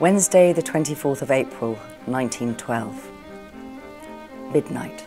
Wednesday, the 24th of April, 1912. Midnight.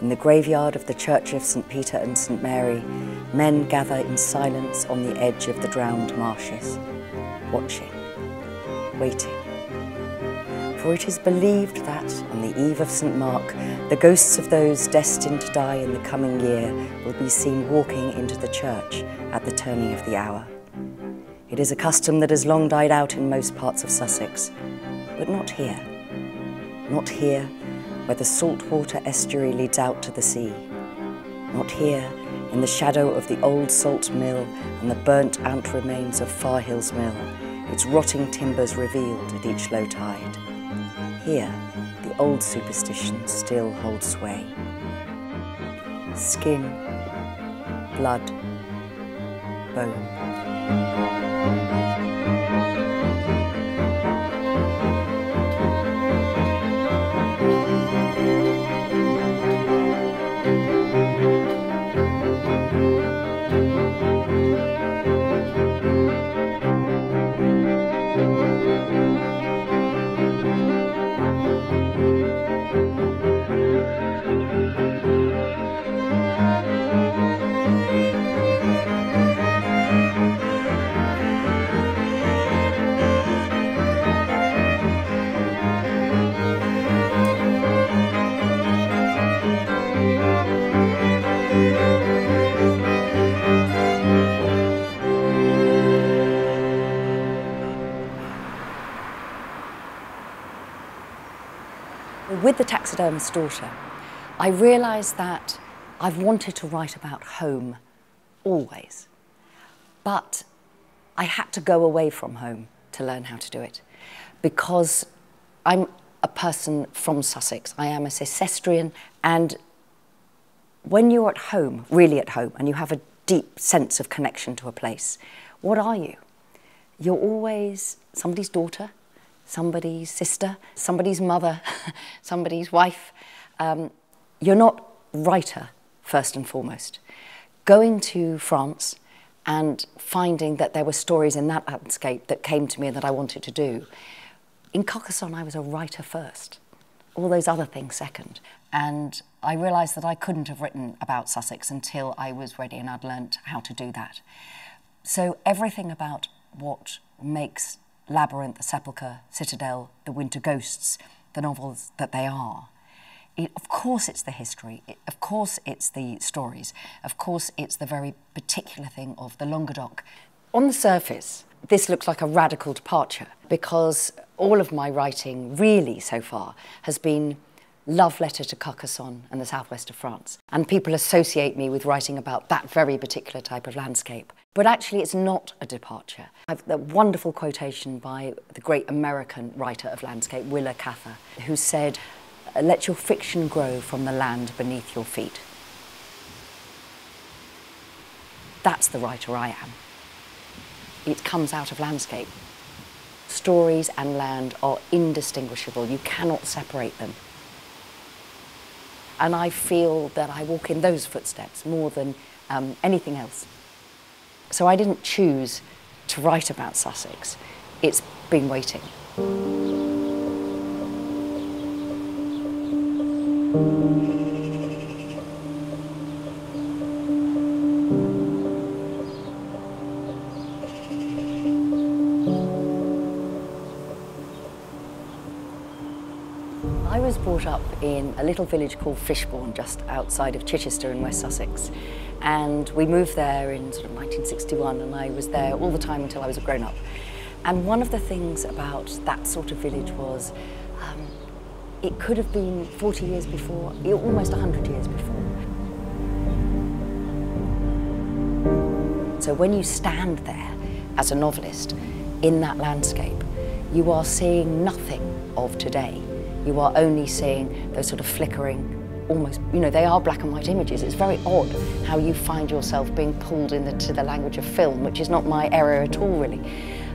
In the graveyard of the Church of St. Peter and St. Mary, men gather in silence on the edge of the drowned marshes, watching, waiting. For it is believed that, on the eve of St. Mark, the ghosts of those destined to die in the coming year will be seen walking into the church at the turning of the hour. It is a custom that has long died out in most parts of Sussex, but not here. Not here, where the saltwater estuary leads out to the sea. Not here, in the shadow of the old salt mill and the burnt out remains of Far Hills Mill, its rotting timbers revealed at each low tide. Here, the old superstitions still hold sway. Skin, blood, bone. With taxidermist's daughter, I realised that I've wanted to write about home always, but I had to go away from home to learn how to do it because I'm a person from Sussex. I am a Cicestrian, and when you're at home, really at home, and you have a deep sense of connection to a place, what are you? You're always somebody's daughter, somebody's sister, somebody's mother, somebody's wife. Um, you're not writer, first and foremost. Going to France and finding that there were stories in that landscape that came to me and that I wanted to do. In Carcassonne, I was a writer first, all those other things second. And I realised that I couldn't have written about Sussex until I was ready and I'd learnt how to do that. So everything about what makes Labyrinth, The Sepulchre, Citadel, The Winter Ghosts, the novels that they are. It, of course, it's the history. It, of course, it's the stories. Of course, it's the very particular thing of the Languedoc. On the surface, this looks like a radical departure because all of my writing, really so far, has been love letter to Carcassonne and the southwest of France. And people associate me with writing about that very particular type of landscape. But actually, it's not a departure. I've the wonderful quotation by the great American writer of landscape, Willa Cather, who said, let your fiction grow from the land beneath your feet. That's the writer I am. It comes out of landscape. Stories and land are indistinguishable. You cannot separate them. And I feel that I walk in those footsteps more than um, anything else. So I didn't choose to write about Sussex. It's been waiting. Up in a little village called Fishbourne, just outside of Chichester in West Sussex. And we moved there in sort of 1961, and I was there all the time until I was a grown up. And one of the things about that sort of village was um, it could have been 40 years before, almost 100 years before. So when you stand there as a novelist in that landscape, you are seeing nothing of today. You are only seeing those sort of flickering, almost, you know, they are black and white images. It's very odd how you find yourself being pulled into the language of film, which is not my area at all, really.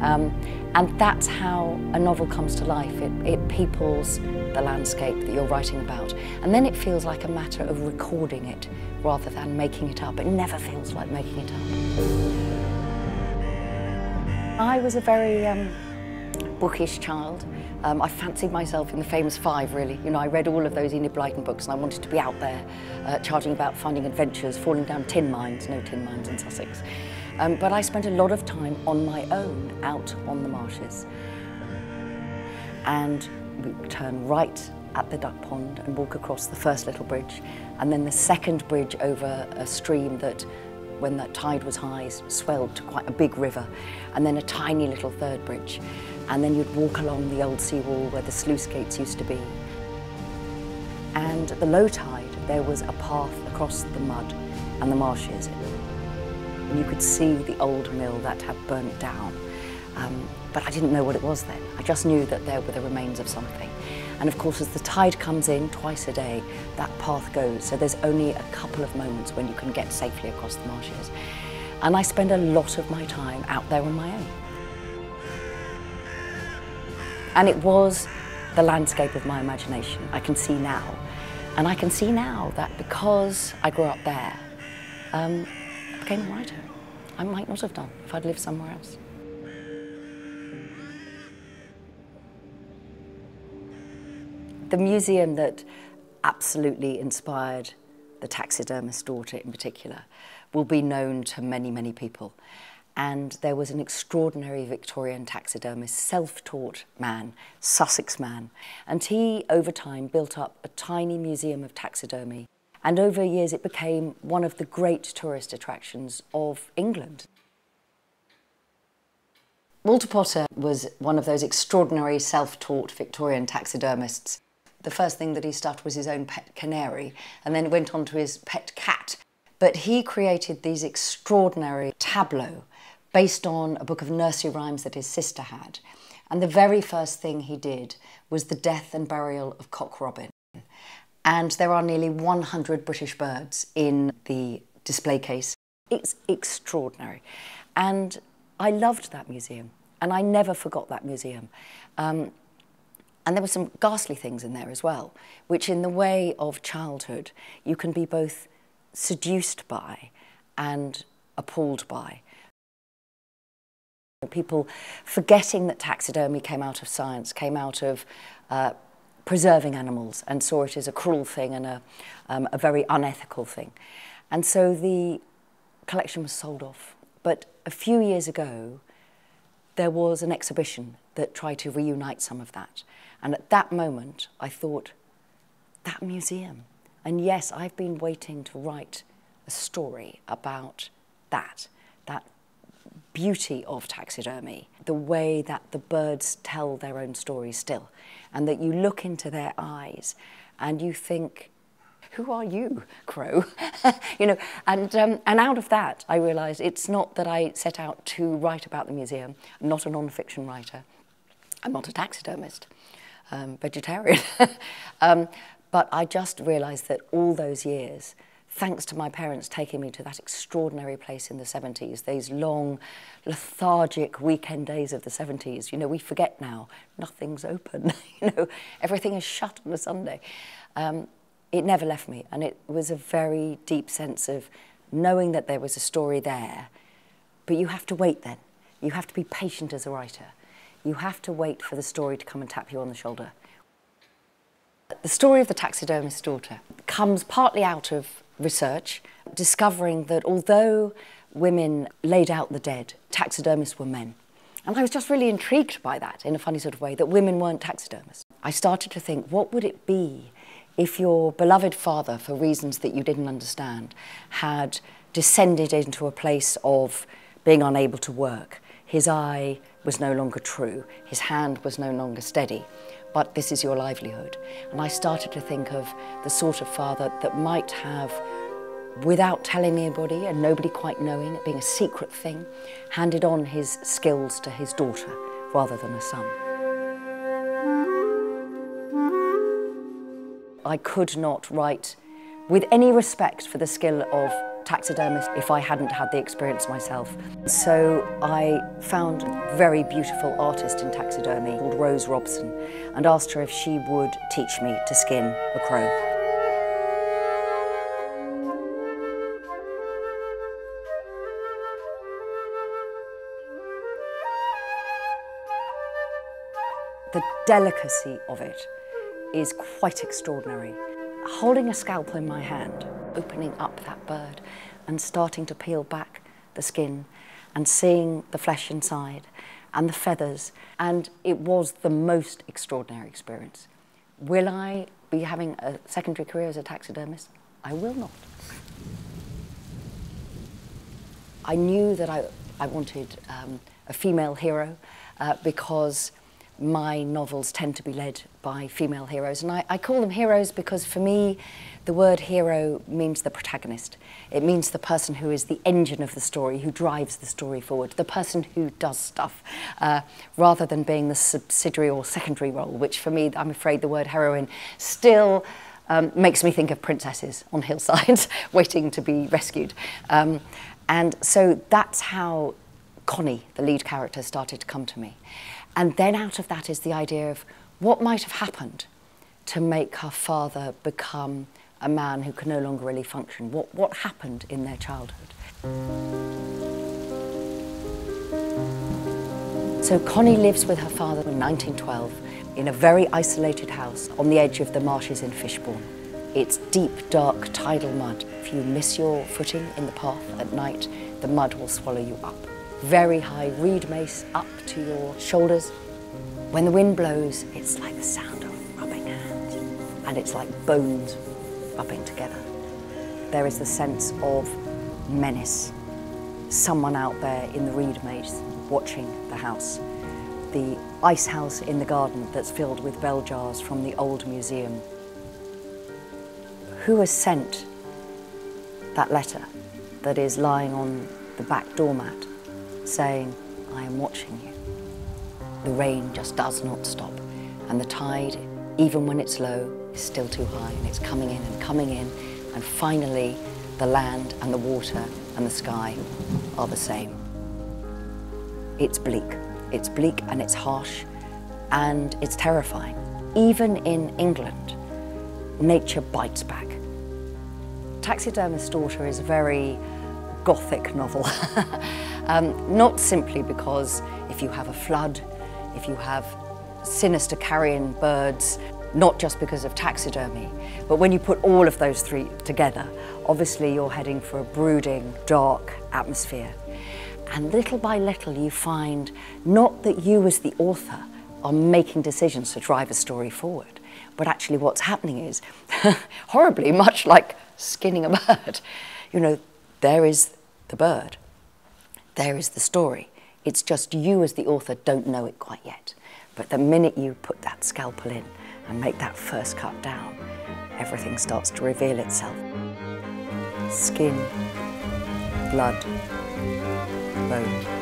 Um, and that's how a novel comes to life. It, it peoples the landscape that you're writing about. And then it feels like a matter of recording it rather than making it up. It never feels like making it up. I was a very um, bookish child. Um, I fancied myself in the famous five, really. You know, I read all of those Enid Blyton books and I wanted to be out there, uh, charging about finding adventures, falling down tin mines, no tin mines in Sussex. Um, but I spent a lot of time on my own, out on the marshes. And we turn right at the duck pond and walk across the first little bridge, and then the second bridge over a stream that when the tide was high, swelled to quite a big river, and then a tiny little third bridge. And then you'd walk along the old seawall where the sluice gates used to be. And at the low tide, there was a path across the mud and the marshes. And you could see the old mill that had burnt down. Um, but I didn't know what it was then. I just knew that there were the remains of something. And of course, as the tide comes in twice a day, that path goes. So there's only a couple of moments when you can get safely across the marshes. And I spend a lot of my time out there on my own. And it was the landscape of my imagination. I can see now. And I can see now that because I grew up there, um, I became a writer. I might not have done if I'd lived somewhere else. The museum that absolutely inspired the taxidermist daughter in particular will be known to many, many people. And there was an extraordinary Victorian taxidermist, self-taught man, Sussex man. And he, over time, built up a tiny museum of taxidermy. And over years, it became one of the great tourist attractions of England. Walter Potter was one of those extraordinary self-taught Victorian taxidermists the first thing that he stuffed was his own pet canary and then went on to his pet cat. But he created these extraordinary tableaux based on a book of nursery rhymes that his sister had. And the very first thing he did was the death and burial of Cock Robin. And there are nearly 100 British birds in the display case. It's extraordinary. And I loved that museum. And I never forgot that museum. Um, and there were some ghastly things in there as well, which in the way of childhood, you can be both seduced by and appalled by. People forgetting that taxidermy came out of science, came out of uh, preserving animals and saw it as a cruel thing and a, um, a very unethical thing. And so the collection was sold off. But a few years ago, there was an exhibition that tried to reunite some of that. And at that moment, I thought, that museum. And yes, I've been waiting to write a story about that, that beauty of taxidermy, the way that the birds tell their own stories still, and that you look into their eyes and you think, who are you, Crow? you know, and, um, and out of that, I realised it's not that I set out to write about the museum. I'm not a non-fiction writer. I'm not a taxidermist, um, vegetarian. um, but I just realised that all those years, thanks to my parents taking me to that extraordinary place in the 70s, those long, lethargic weekend days of the 70s, you know, we forget now, nothing's open, you know, everything is shut on a Sunday. Um, it never left me, and it was a very deep sense of knowing that there was a story there, but you have to wait then. You have to be patient as a writer. You have to wait for the story to come and tap you on the shoulder. The story of the taxidermist's daughter comes partly out of research, discovering that although women laid out the dead, taxidermists were men. And I was just really intrigued by that in a funny sort of way, that women weren't taxidermists. I started to think, what would it be if your beloved father, for reasons that you didn't understand, had descended into a place of being unable to work? His eye was no longer true, his hand was no longer steady, but this is your livelihood. And I started to think of the sort of father that might have, without telling anybody and nobody quite knowing, it being a secret thing, handed on his skills to his daughter rather than a son. I could not write with any respect for the skill of taxidermist if I hadn't had the experience myself. So I found a very beautiful artist in taxidermy called Rose Robson and asked her if she would teach me to skin a crow. The delicacy of it is quite extraordinary. Holding a scalpel in my hand, opening up that bird and starting to peel back the skin and seeing the flesh inside and the feathers. And it was the most extraordinary experience. Will I be having a secondary career as a taxidermist? I will not. I knew that I, I wanted um, a female hero uh, because my novels tend to be led by female heroes. And I, I, call them heroes because for me, the word hero means the protagonist. It means the person who is the engine of the story, who drives the story forward, the person who does stuff, uh, rather than being the subsidiary or secondary role, which for me, I'm afraid the word heroine still um, makes me think of princesses on hillsides waiting to be rescued. Um, and so that's how Connie, the lead character, started to come to me. And then out of that is the idea of what might have happened to make her father become a man who can no longer really function. What, what happened in their childhood? So Connie lives with her father in 1912 in a very isolated house on the edge of the marshes in Fishbourne. It's deep, dark, tidal mud. If you miss your footing in the path at night, the mud will swallow you up very high reed mace up to your shoulders. When the wind blows, it's like the sound of rubbing hands, and it's like bones rubbing together. There is the sense of menace, someone out there in the reed mace watching the house. The ice house in the garden that's filled with bell jars from the old museum. Who has sent that letter that is lying on the back doormat? Saying, I am watching you. The rain just does not stop, and the tide, even when it's low, is still too high, and it's coming in and coming in, and finally, the land and the water and the sky are the same. It's bleak. It's bleak and it's harsh, and it's terrifying. Even in England, nature bites back. Taxidermist's Daughter is a very gothic novel. Um, not simply because if you have a flood, if you have sinister carrion birds, not just because of taxidermy, but when you put all of those three together, obviously you're heading for a brooding, dark atmosphere. And little by little you find not that you as the author are making decisions to drive a story forward, but actually what's happening is, horribly much like skinning a bird, you know, there is the bird, there is the story. It's just you as the author don't know it quite yet. But the minute you put that scalpel in and make that first cut down, everything starts to reveal itself. Skin, blood, bone.